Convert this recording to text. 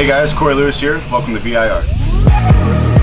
Hey guys, Corey Lewis here. Welcome to VIR.